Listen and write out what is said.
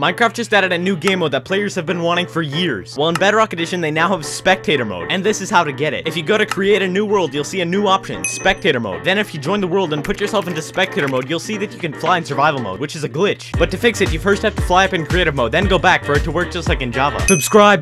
Minecraft just added a new game mode that players have been wanting for years. Well, in Bedrock Edition, they now have Spectator Mode, and this is how to get it. If you go to create a new world, you'll see a new option, Spectator Mode. Then if you join the world and put yourself into Spectator Mode, you'll see that you can fly in Survival Mode, which is a glitch. But to fix it, you first have to fly up in Creative Mode, then go back for it to work just like in Java. Subscribe!